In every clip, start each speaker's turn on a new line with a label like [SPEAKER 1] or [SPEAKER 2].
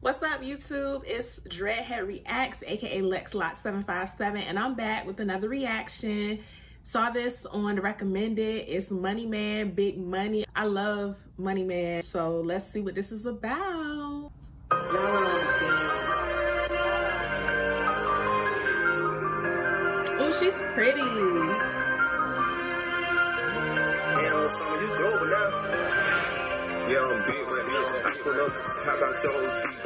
[SPEAKER 1] What's up, YouTube? It's Dreadhead Reacts, aka LexLocs757, and I'm back with another reaction. Saw this on the recommended. It's Money Man, Big Money. I love Money Man, so let's see what this is about. Oh, she's pretty.
[SPEAKER 2] Damn, now. Yeah, I'm big. I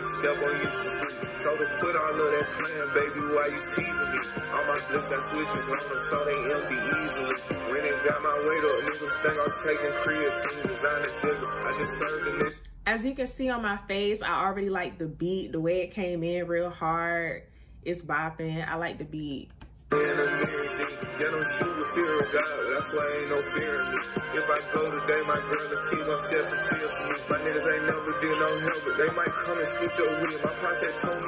[SPEAKER 2] and step on you for free. Put all of that plan, baby, why you teasing me? All my bliss got switches on them, so they empty easily. When it got my weight up, niggas think I'm taking creatine. I just served a nigga.
[SPEAKER 1] As you can see on my face, I already like the beat, the way it came in real hard. It's bopping. I like the beat.
[SPEAKER 2] Yeah, don't shoot with fear of God, that's why ain't no fear in me. If I go today, my girl, will keep gon' shed some tears for me. My niggas ain't never did no help, but they might come and split your wheel. My pops said, told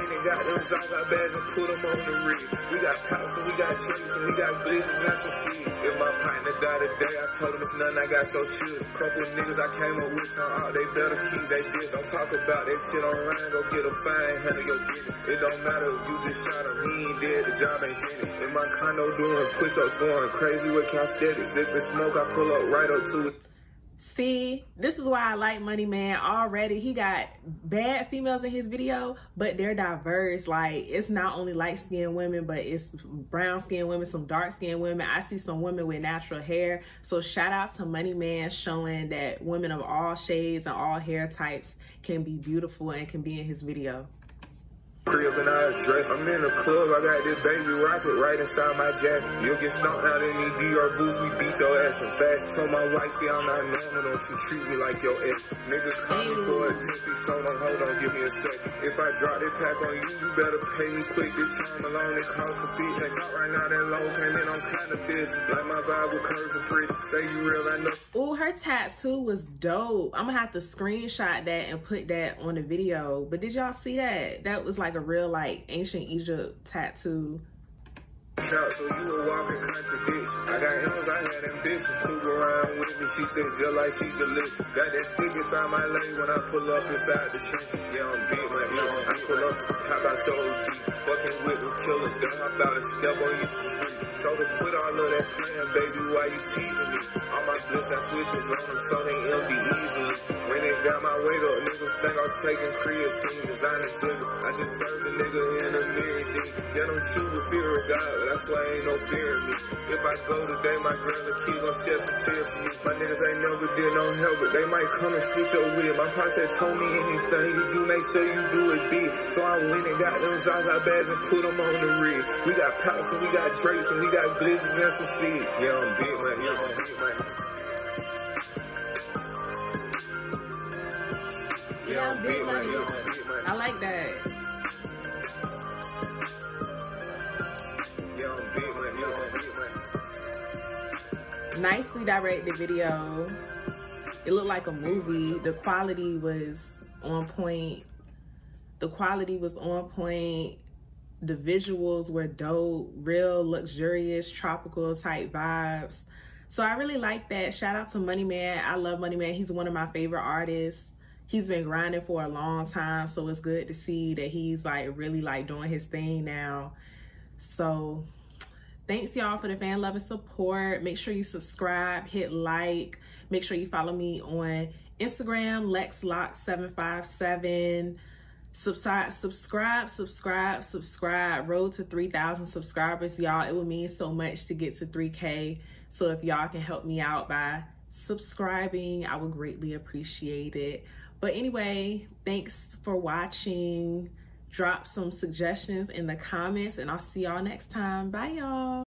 [SPEAKER 2] went and got them Zaza bags and put them on the rig. We got pops and we got drinks and we got blizzards and got some seeds. If my partner died today, I told him it's none, I got your children. Couple niggas I came up with on out, oh, they better keep they biz. Don't talk about that shit online, go get a fine, handle your business. It don't matter if you just shot him, he ain't dead, the job ain't finished. In my condo doing push-ups, going crazy with calisthenics. If it's smoke, I pull up right up to it.
[SPEAKER 1] See, this is why I like Money Man already. He got bad females in his video, but they're diverse. Like, it's not only light-skinned women, but it's brown-skinned women, some dark-skinned women. I see some women with natural hair. So shout out to Money Man showing that women of all shades and all hair types can be beautiful and can be in his video
[SPEAKER 2] crib and I dress. I'm in the club, I got this baby rocket right inside my jacket. You'll get stomped out in these DR boots, we beat your ass in fast. Told my wife, yeah, I'm not normal, don't you treat me like your ex. Nigga, call me for a tip, he's told him, hold on, give me a sec. If I drop that pack on you, you better pay me quick. This time alone, it costs kinda. Like my vibe with curves and pretty. Say you real, I know.
[SPEAKER 1] Oh, her tattoo was dope. I'm gonna have to screenshot that and put that on the video. But did y'all see that? That was like a real like ancient Egypt tattoo.
[SPEAKER 2] So you a walking contradiction. I got I had ambition. Coupe around with me, she thinks just like she delicious. Got that stick inside my leg when I pull up inside the trench. Taking creatine, designer jizzle. I just served a nigga in a mirror, G. Yeah, don't shoot with fear of God, but that's why ain't no fear in me. If I go today, my the kid gon' shed some tears for. My niggas ain't never did no help, but they might come and split your wheel. My pops said, told me anything you do, make sure you do it big. So I went and got them Zaza bags and put them on the rig. We got pops and we got drakes and we got blizzards and some seeds. Yeah, I'm big money, yeah, I'm big money.
[SPEAKER 1] Big money. I like that.
[SPEAKER 2] Yeah, I'm big money, yeah, I'm big money.
[SPEAKER 1] Nicely directed video. It looked like a movie. The quality was on point. The quality was on point. The visuals were dope, real luxurious, tropical type vibes. So I really like that. Shout out to Money Man. I love Money Man. He's one of my favorite artists. He's been grinding for a long time, so it's good to see that he's like really like doing his thing now. So thanks y'all for the fan love and support. Make sure you subscribe, hit like, make sure you follow me on Instagram, LexLocs757 subscribe subscribe subscribe subscribe. Road to 3000 subscribers y'all. It would mean so much to get to 3k so if y'all can help me out by subscribing i would greatly appreciate it but anyway thanks for watching. Drop some suggestions in the comments and i'll see y'all next time. Bye y'all